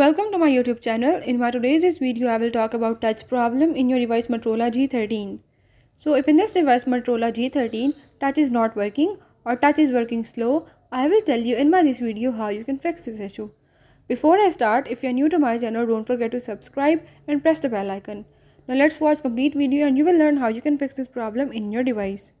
Welcome to my YouTube channel. In my today's video, I will talk about touch problem in your device Motorola G13. So if in this device Motorola G13 touch is not working or touch is working slow, I will tell you in my this video how you can fix this issue. Before I start, if you are new to my channel, don't forget to subscribe and press the bell icon. Now let's watch complete video and you will learn how you can fix this problem in your device.